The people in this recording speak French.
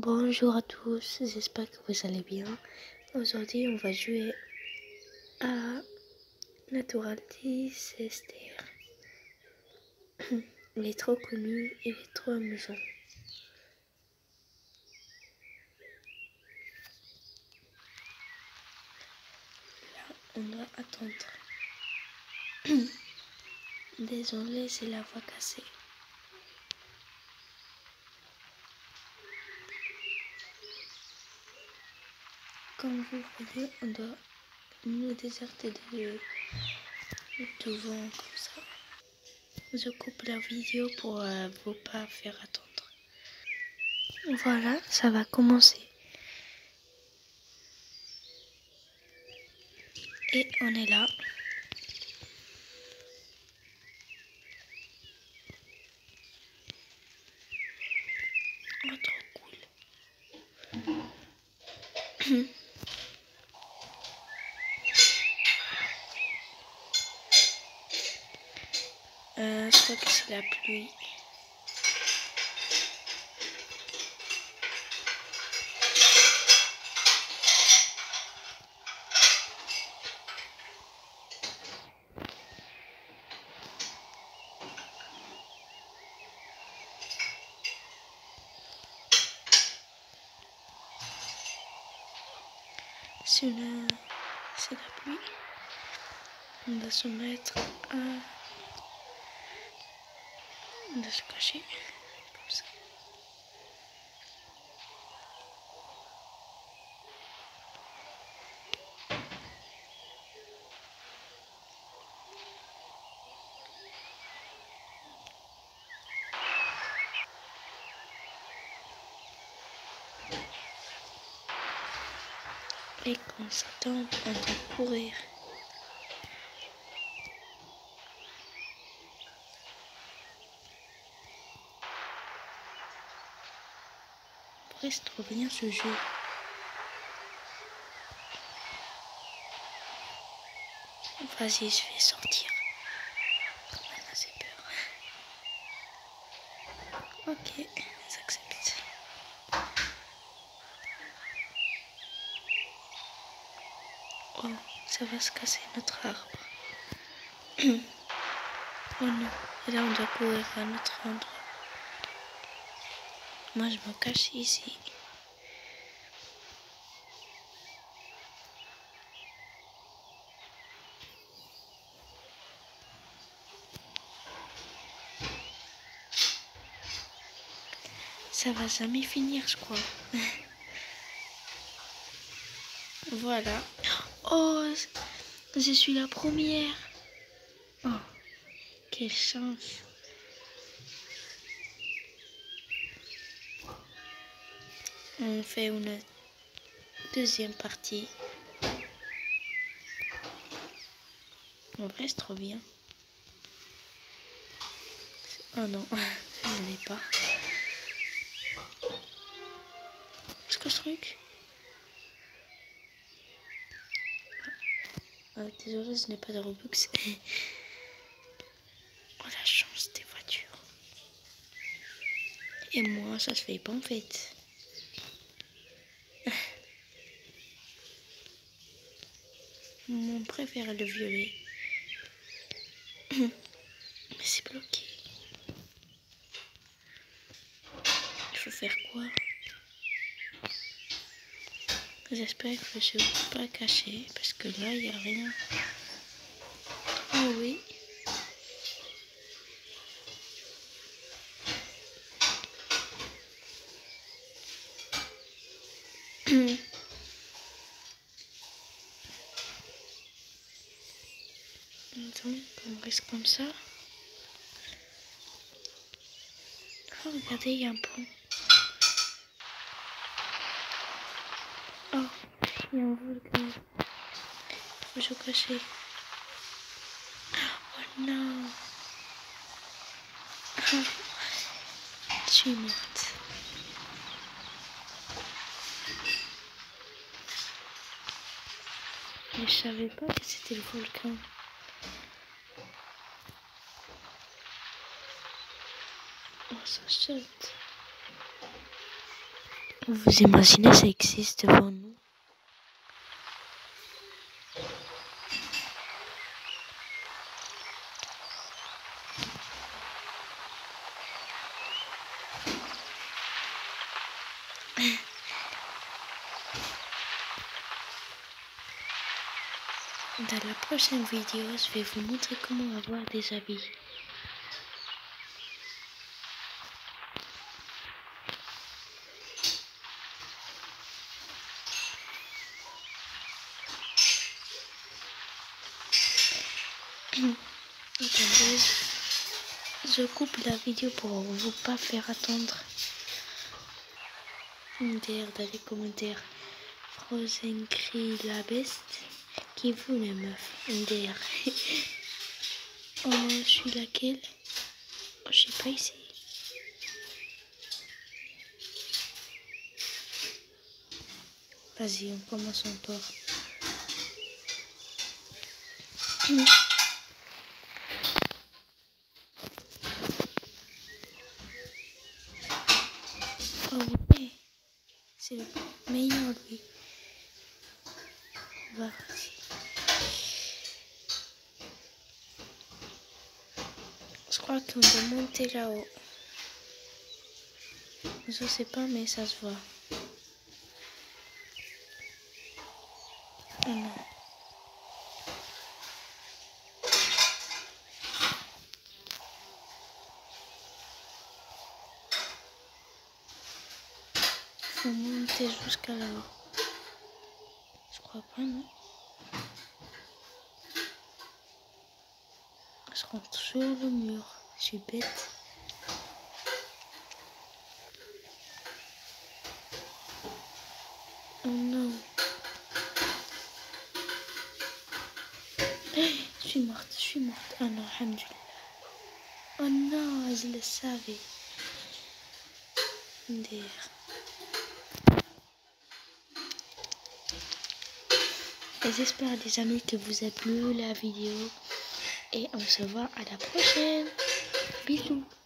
Bonjour à tous, j'espère que vous allez bien. Aujourd'hui, on va jouer à Natural Esther. Il est trop connu, il est trop amusant. Là, on doit attendre. Désolé, c'est la voix cassée. Comme vous voyez, on doit nous déserter de, devant comme ça. Je coupe la vidéo pour ne vous pas faire attendre. Voilà, ça va commencer. Et on est là. Oh, trop cool. Euh, je crois que c'est la pluie. C'est la, pluie. On va se mettre à va se cacher. Et quand courir. Reste trop bien ce jeu. Vas-y, je vais sortir. J'ai peur. Ok, j'accepte. Oh, ça va se casser notre arbre. oh non, et là on doit courir à notre endroit. Moi, je me cache ici. Ça va jamais finir, je crois. voilà. Oh, je suis la première. Oh, quelle chance. On fait une deuxième partie. On reste trop bien. Oh non, je n'ai pas. Est-ce que ce truc ah, Désolé, ce n'est pas de Robux. oh la chance des voitures. Et moi, ça se fait pas en fait. Mon préféré le violet. Mais c'est bloqué. Il faut faire quoi? J'espère que je ne vais pas cacher parce que là il n'y a rien. Oh oui. On reste comme ça. Oh, regardez, il y a un pont. Oh, il y a un volcan. Faut se cacher. Oh non. Oh, je suis morte. Mais je savais pas que c'était le volcan. Oh, ça saute. Vous imaginez ça existe devant nous Dans la prochaine vidéo, je vais vous montrer comment avoir des habits. Je coupe la vidéo pour vous pas faire attendre. Derrière dans les commentaires, Frozen la best. Qui vous les meufs Derrière. oh, je suis laquelle? Oh, Je suis pas ici. Vas-y, on commence encore. Oh oui, c'est le meilleur lui. Vas-y. Qu'on doit monter là-haut. Je sais pas, mais ça se voit. Oh non. Faut monter jusqu'à là-haut. Je crois pas, non Je rentre sur le mur. Je suis bête. Oh non. Je suis morte, je suis morte. Oh non, alhamdulillah. Oh non, je le savais. Et j'espère les amis que vous a plu la vidéo. Et on se voit à la prochaine. Bisous.